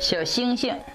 小星星。